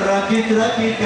rakit rakit